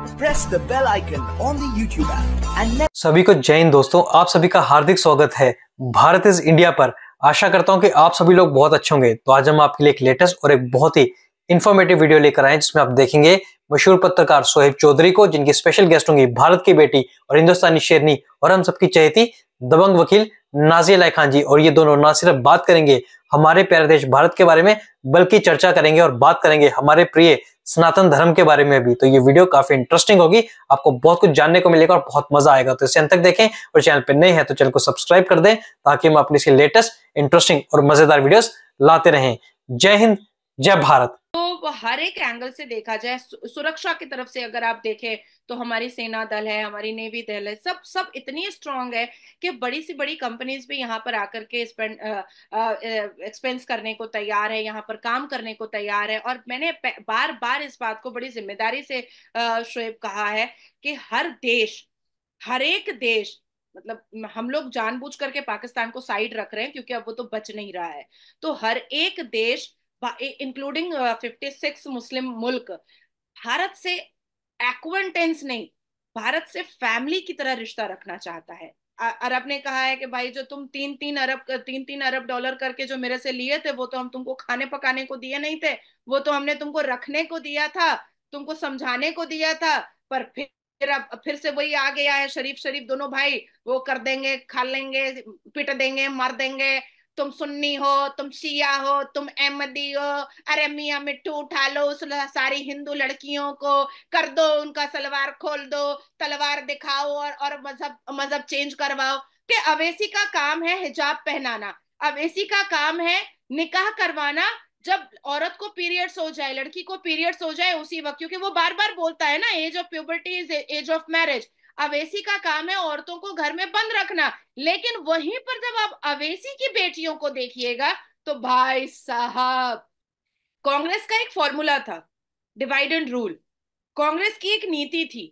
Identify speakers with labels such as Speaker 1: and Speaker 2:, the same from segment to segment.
Speaker 1: the bell icon on the YouTube app
Speaker 2: सभी को जय हिंद दोस्तों, आप सभी का हार्दिक स्वागत है। भारत इज़ इंडिया पर। आशा करता हूँ कि आप सभी लोग बहुत अच्छे होंगे। तो आज हम आपके लिए एक लेटेस्ट और एक बहुत ही इन्फॉर्मेटिव वीडियो लेकर आए जिसमें आप देखेंगे मशहूर पत्रकार सोहेब चौधरी को, जिनकी स्पेशल गेस्ट होंगी भारत की बेटी और हिंदुस्तानी शेरनी और हम सबकी चहेती दबंग वकील नाजिया खान जी, और ये दोनों ना सिर्फ़ बात करेंगे हमारे प्यारे देश भारत के बारे में, बल्कि चर्चा करेंगे और बात करेंगे हमारे प्रिय सनातन धर्म के बारे में भी। तो ये वीडियो काफ़ी इंटरेस्टिंग होगी, आपको बहुत कुछ जानने को मिलेगा और बहुत मज़ा आएगा। तो इसे अंत तक देखें, और चैनल पर नए हैं तो चैनल को सब्सक्राइब कर दें, ताकि हम अपनी इसकी लेटेस्ट इंटरेस्टिंग और मज़ेदार वीडियोस लाते रहें। जय हिंद जय भारत।
Speaker 3: तो हर एक एंगल से देखा जाए सुरक्षा की तरफ़ से अगर आप देखें तो हमारी सेना दल है, हमारी नेवी दल है, सब सब इतनी स्ट्रांग है कि बड़ी सी बड़ी कंपनीज़ भी यहाँ पर आकर के एक्सपेंस करने को तैयार है, यहाँ पर काम करने को तैयार है। और मैंने बार बार इस बात को बड़ी ज़िम्मेदारी से शोएब कहा है कि हर देश, हर एक देश मतलब हम लोग जानबूझ करके पाकिस्तान को साइड रख रहे हैं, क्योंकि अब वो तो बच नहीं रहा है। तो हर एक देश इंक्लूडिंग फिफ्टी सिक्स मुस्लिम मुल्क, भारत से एक्वेंटेंस नहीं, भारत से फैमिली की तरह रिश्ता रखना चाहता है। अरब ने कहा है कि भाई जो तुम तीन तीन अरब तीन तीन अरब डॉलर करके जो मेरे से लिए थे, वो तो हम तुमको खाने पकाने को दिए नहीं थे, वो तो हमने तुमको रखने को दिया था, तुमको समझाने को दिया था, पर फिर अब, फिर से वही आ गया है शरीफ शरीफ दोनों भाई, वो कर देंगे, खा लेंगे, पिट देंगे, मार देंगे तुम सुन्नी हो, तुम शिया हो, तुम अहमदी हो, अरे मियाँ मिट्टू उठा लो उस सारी हिंदू लड़कियों को, कर दो उनका सलवार खोल दो, तलवार दिखाओ और और मज़हब मज़हब चेंज करवाओ। कि अवेसी का काम है हिजाब पहनाना अवेसी का काम है निकाह करवाना, जब औरत को पीरियड्स हो जाए, लड़की को पीरियड्स हो जाए, उसी वक्त, क्योंकि वो बार बार बोलता है ना age of puberty is age of marriage Owaisi का काम है औरतों को घर में बंद रखना। लेकिन वहीं पर जब आप अवेसी की बेटियों को देखिएगा तो भाई साहब, कांग्रेस का एक फॉर्मूला था, डिवाइड एंड रूल। कांग्रेस की एक नीति थी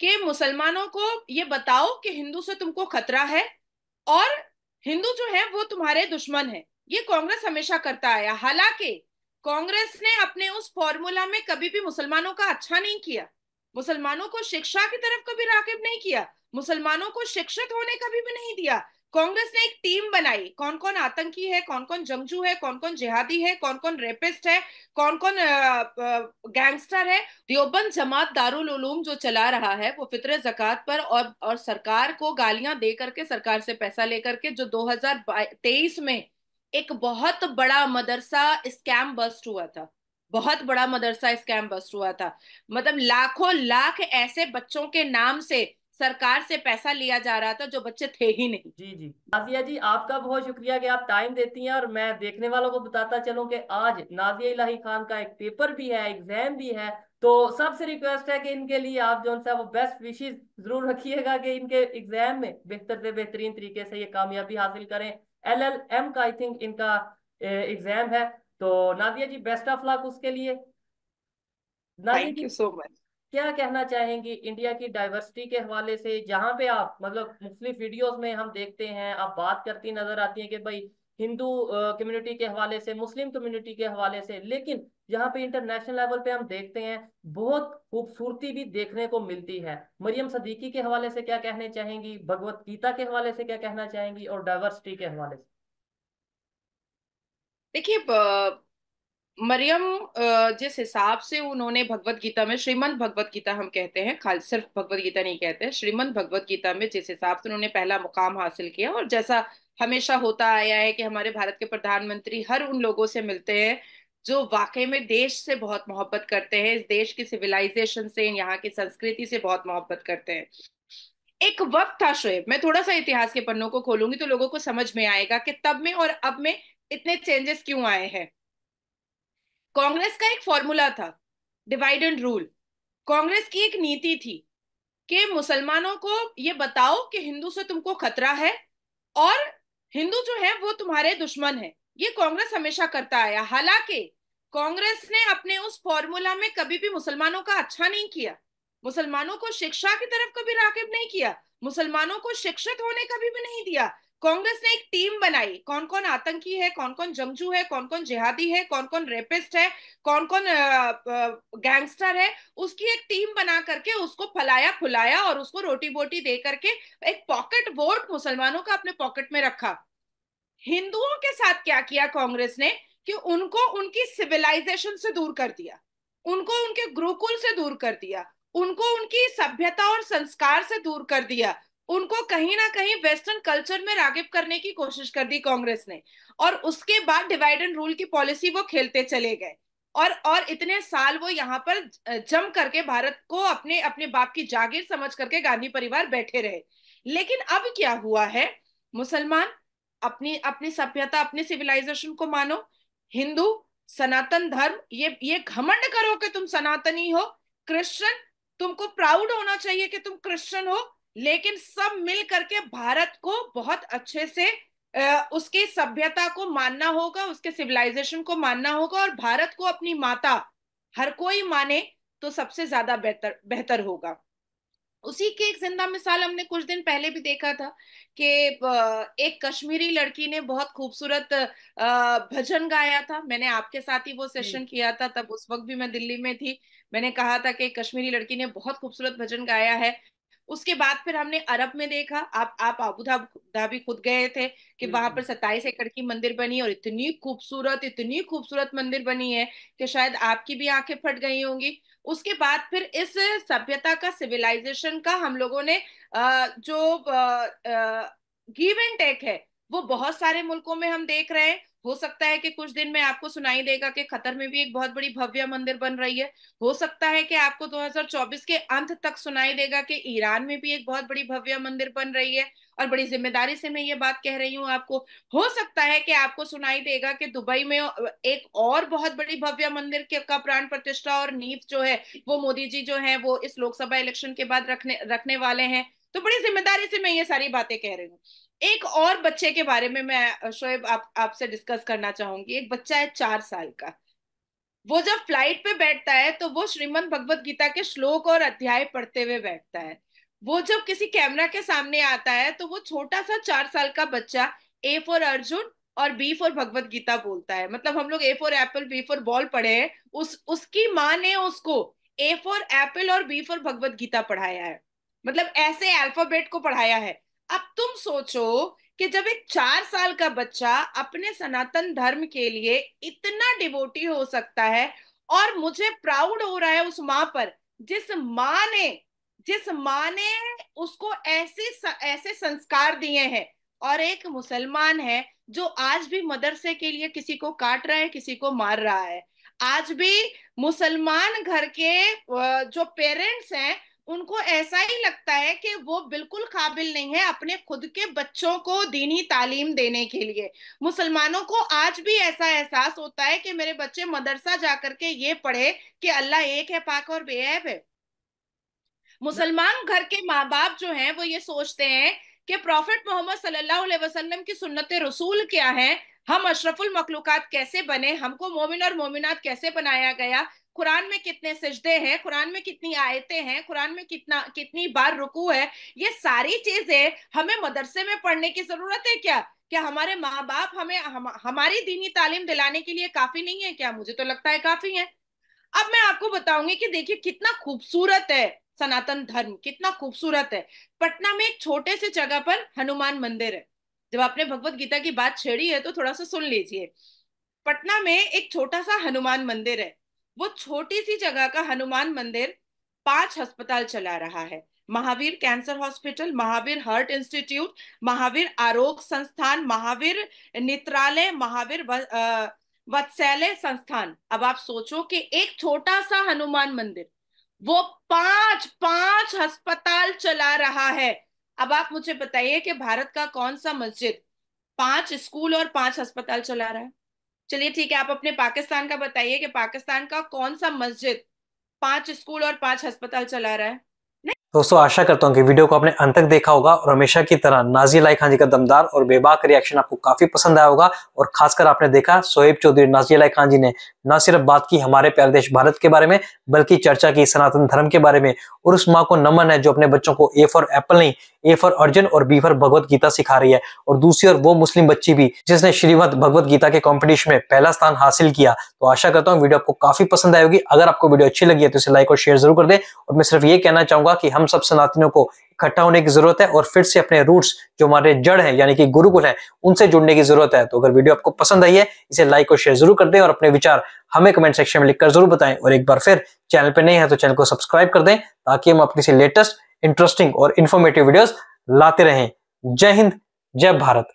Speaker 3: कि मुसलमानों को ये बताओ कि हिंदू से तुमको खतरा है और हिंदू जो है वो तुम्हारे दुश्मन है। ये कांग्रेस हमेशा करता आया। हालाँकि कांग्रेस ने अपने उस फॉर्मूला में कभी भी मुसलमानों का अच्छा नहीं किया। मुसलमानों को शिक्षा की तरफ़ कभी राकिब नहीं किया, मुसलमानों को शिक्षित होने कभी भी नहीं दिया। कांग्रेस ने एक टीम बनाई। कौन कौन आतंकी है कौन कौन जंगजू है कौन कौन जिहादी है कौन कौन रेपिस्ट है कौन कौन गैंगस्टर है। देवबंद जमात दारुल उलूम जो चला रहा है, वो फितर जक़ात पर और और सरकार को गालियाँ दे करके, सरकार से पैसा लेकर के जो 2023 में एक बहुत बड़ा मदरसा स्कैम बस्ट हुआ था। बहुत बड़ा मदरसा स्कैम बस्ट हुआ था। मतलब लाखों लाख ऐसे बच्चों के नाम से सरकार से पैसा लिया जा रहा था जो बच्चे थे ही नहीं।
Speaker 4: जी जी। नाजिया जी, आपका बहुत शुक्रिया कि आप टाइम देती हैं और मैं देखने वालों को बताता चलूँ कि आज नाजिया इलाही खान का एक पेपर भी है एग्ज़ाम भी है तो सबसे रिक्वेस्ट है कि इनके लिए आप जो है वो बेस्ट विशेष ज़रूर रखिएगा कि इनके एग्ज़ाम में बेहतर से बेहतरीन तरीके से ये कामयाबी हासिल करें। एल एल एम का आई थिंक इनका एग्ज़ाम है। तो Nadia ji best of luck उसके लिए।
Speaker 3: थैंक यू सो मच
Speaker 4: क्या कहना चाहेंगी इंडिया की डाइवर्सिटी के हवाले से? जहाँ पे आप मतलब मुख्तलिफ़ वीडियोस में हम देखते हैं आप बात करती नज़र आती हैं कि भाई हिंदू कम्युनिटी के हवाले से मुस्लिम कम्युनिटी के हवाले से लेकिन यहाँ पे इंटरनेशनल लेवल पे हम देखते हैं बहुत खूबसूरती भी देखने को मिलती है। मरियम सदीकी के हवाले से क्या कहना चाहेंगी? भगवत गीता के हवाले से क्या कहना चाहेंगी? और डाइवर्सिटी के हवाले से।
Speaker 3: देखिए मरियम जिस हिसाब से उन्होंने भगवत गीता में, श्रीमद् भगवत गीता हम कहते हैं, खाली, सिर्फ़ भगवत गीता नहीं कहते हैं श्रीमद् भगवत गीता में जिस हिसाब से उन्होंने पहला मुकाम हासिल किया और जैसा हमेशा होता आया है कि हमारे भारत के प्रधानमंत्री हर उन लोगों से मिलते हैं, जो वाकई में देश से बहुत मोहब्बत करते हैं, इस देश की सिविलाइजेशन से, यहाँ की संस्कृति से बहुत मोहब्बत करते हैं। एक वक्त था शोएब मैं थोड़ा सा इतिहास के पन्नों को खोलूँगी तो लोगों को समझ में आएगा कि तब में और अब में इतने चेंजेस क्यों आए हैं? कांग्रेस का एक फॉर्मूला था डिवाइड एंड रूल कांग्रेस की एक नीति थी कि मुसलमानों को ये बताओ कि हिंदू से तुमको खतरा है और हिंदू जो है वो तुम्हारे दुश्मन है। ये कांग्रेस हमेशा करता आया। हालाँकि कांग्रेस ने अपने उस फॉर्मूला में कभी भी मुसलमानों का अच्छा नहीं किया। मुसलमानों को शिक्षा की तरफ़ कभी राकिब नहीं किया। मुसलमानों को शिक्षित होने कभी भी नहीं दिया। कांग्रेस ने एक टीम बनाई। कौन कौन आतंकी है कौन कौन जंगजू है कौन कौन जिहादी है कौन कौन रेपिस्ट है कौन कौन गैंगस्टर है, उसकी एक टीम बना करके उसको फलाया, फुलाया और उसको रोटी बोटी दे करके एक पॉकेट वोट मुसलमानों का अपने पॉकेट में रखा। हिंदुओं के साथ क्या किया कांग्रेस ने कि उनको उनकी सिविलाइजेशन से दूर कर दिया, उनको उनके गुरुकुल से दूर कर दिया, उनको उनकी सभ्यता और संस्कार से दूर कर दिया उनको कहीं ना कहीं वेस्टर्न कल्चर में रागिब करने की कोशिश कर दी कांग्रेस ने। और उसके बाद डिवाइड एंड रूल की पॉलिसी वो खेलते चले गए। और और इतने साल वो यहाँ पर जम करके भारत को अपने अपने बाप की जागीर समझ करके गांधी परिवार बैठे रहे। लेकिन अब क्या हुआ है? मुसलमान, अपनी अपनी सभ्यता, अपनी सिविलाइजेशन को मानो। हिंदू, सनातन धर्म, ये ये घमंड करो कि तुम सनातनी हो। क्रिश्चियन तुमको प्राउड होना चाहिए कि तुम क्रिश्चियन हो। लेकिन सब मिल करके भारत को बहुत अच्छे से उसकी सभ्यता को मानना होगा उसके सिविलाइजेशन को मानना होगा और भारत को अपनी माता हर कोई माने तो सबसे ज़्यादा बेहतर बेहतर होगा। उसी की एक ज़िंदा मिसाल हमने कुछ दिन पहले भी देखा था कि एक कश्मीरी लड़की ने बहुत खूबसूरत भजन गाया था। मैंने आपके साथ ही वो सेशन किया था तब उस वक्त भी मैं दिल्ली में थी। मैंने कहा था कि कश्मीरी लड़की ने बहुत खूबसूरत भजन गाया है। उसके बाद फिर हमने अरब में देखा आप आप आबू धाबी खुद गए थे कि वहाँ पर सत्ताईस एकड़ की मंदिर बनी और इतनी खूबसूरत इतनी खूबसूरत मंदिर बनी है कि शायद आपकी भी आँखें फट गई होंगी। उसके बाद फिर इस सभ्यता का सिविलाइजेशन का हम लोगों ने जो गिव एंड टेक है वो बहुत सारे मुल्कों में हम देख रहे हैं। हो सकता है कि कुछ दिन में आपको सुनाई देगा कि खतर में भी एक बहुत बड़ी भव्य मंदिर बन रही है। हो सकता है कि आपको 2024 के अंत तक सुनाई देगा कि ईरान में भी एक बहुत बड़ी भव्य मंदिर बन रही है। और बड़ी ज़िम्मेदारी से मैं ये बात कह रही हूँ आपको। हो सकता है कि आपको सुनाई देगा कि दुबई में एक और बहुत बड़ी भव्य मंदिर के, का प्राण प्रतिष्ठा और नींव जो है, वो मोदी जी जो है, वो इस लोकसभा इलेक्शन के बाद रखने रखने वाले हैं। तो बड़ी ज़िम्मेदारी से मैं ये सारी बातें कह रही हूँ। एक और बच्चे के बारे में मैं शोएब, आप, आपसे डिस्कस करना चाहूँगी। एक बच्चा है चार साल का। वो जब फ़्लाइट पे बैठता है तो वो श्रीमद भगवत गीता के श्लोक और अध्याय पढ़ते हुए बैठता है। वो जब किसी कैमरा के सामने आता है तो वो छोटा सा चार साल का बच्चा ए फॉर अर्जुन और बी फॉर भगवत गीता बोलता है। मतलब हम लोग A for apple B for ball पढ़े हैं। उस, उसकी माँ ने उसको ए फॉर एप्पल और बी फॉर भगवत गीता पढ़ाया है। मतलब ऐसे अल्फ़ाबेट को पढ़ाया है। तुम सोचो कि जब एक चार साल का बच्चा अपने सनातन धर्म के लिए इतना डिवोटी हो सकता है और मुझे प्राउड हो रहा है उस माँ पर, जिस माँ ने, जिस माँ ने उसको ऐसे ऐसे संस्कार दिए हैं और एक मुसलमान है जो आज भी मदरसे के लिए किसी को काट रहा है, किसी को मार रहा है। आज भी मुसलमान घर के जो पेरेंट्स हैं उनको ऐसा ही लगता है कि वो बिल्कुल काबिल नहीं है अपने खुद के बच्चों को दीनी तालीम देने के लिए। मुसलमानों को आज भी ऐसा एहसास होता है कि मेरे बच्चे मदरसा जाकर के ये पढ़े कि अल्लाह एक है, पाक और बेऐब है। मुसलमान घर के माँ बाप जो हैं, वो ये सोचते हैं कि प्रॉफिट मोहम्मद सल्लल्लाहु अलैहि वसल्लम की सुन्नत रसूल क्या है? हम अशरफुल मखलूकत कैसे बने? हमको मोमिन और मोमिनात कैसे बनाया गया? कुरान में कितने सजदे हैं कुरान में कितनी आयतें हैं कुरान में कितना कितनी बार रुकू है ये सारी चीज़ें हमें मदरसे में पढ़ने की ज़रूरत है क्या? क्या हमारे माँ बाप हमें हम, हमारी दीनी तालीम दिलाने के लिए काफ़ी नहीं है क्या? मुझे तो लगता है काफ़ी है। अब मैं आपको बताऊँगी कि देखिए कितना खूबसूरत है सनातन धर्म कितना खूबसूरत है। पटना में एक छोटे से जगह पर हनुमान मंदिर है। जब आपने भगवत गीता की बात छेड़ी है तो थोड़ा सा सुन लीजिए। पटना में एक छोटा सा हनुमान मंदिर है। वो छोटी सी जगह का हनुमान मंदिर पाँच अस्पताल चला रहा है। Mahavir cancer hospital, Mahavir heart institute, Mahavir Arogya Sansthan, Mahavir नेत्रालय, महावीर वत्सैलय संस्थान। अब आप सोचो कि एक छोटा सा हनुमान मंदिर, वो पाँच पाँच अस्पताल चला रहा है। अब आप मुझे बताइए कि भारत का कौन सा मस्जिद पाँच स्कूल और पाँच अस्पताल चला रहा है? चलिए ठीक है, आप अपने पाकिस्तान का बताइए कि पाकिस्तान का कौन सा मस्जिद पाँच स्कूल और पाँच अस्पताल चला रहा है?
Speaker 2: दोस्तों, आशा करता हूँ कि वीडियो को आपने अंत तक देखा होगा और हमेशा की तरह नाजी लाई खान जी का दमदार और बेबाक रिएक्शन आपको काफ़ी पसंद आया होगा और खासकर आपने देखा सोहेब चौधरी नाजी लाई खान जी ने न सिर्फ़ बात की हमारे प्यारे देश भारत के बारे में, बल्कि चर्चा की सनातन धर्म के बारे में और उस माँ को नमन है जो अपने बच्चों को ए फॉर एप्पल नहीं ए फॉर अर्जुन और बी फॉर भगवत गीता सिखा रही है। और दूसरी ओर वो मुस्लिम बच्ची भी, जिसने श्रीमद भगवत गीता के कॉम्पिटिशन में पहला स्थान हासिल किया। तो आशा करता हूँ वीडियो आपको काफ़ी पसंद आएगी। अगर आपको वीडियो अच्छी लगी है तो इसे लाइक और शेयर ज़रूर कर दे। और मैं सिर्फ़ ये कहना चाहूँगा कि हम सब सनातनियों को इकट्ठा होने की ज़रूरत है और फिर से अपने रूट्स जो हमारे जड़ है, यानी कि गुरुकुल है, उनसे जुड़ने की ज़रूरत है। तो अगर वीडियो आपको पसंद आई है, इसे लाइक और शेयर ज़रूर कर दें और अपने विचार हमें कमेंट सेक्शन में लिखकर ज़रूर बताएँ। और एक बार फिर चैनल पर नहीं है तो चैनल को सब्सक्राइब कर दें, ताकि हम अपनी से लेटेस्ट इंटरेस्टिंग और इन्फॉर्मेटिव वीडियोस लाते रहें। जय हिंद, जय भारत।